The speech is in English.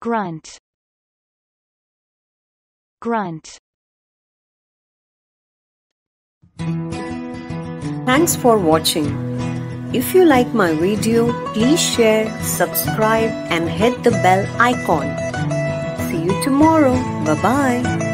grunt grunt Thanks for watching. If you like my video, please share, subscribe and hit the bell icon. See you tomorrow. Bye bye.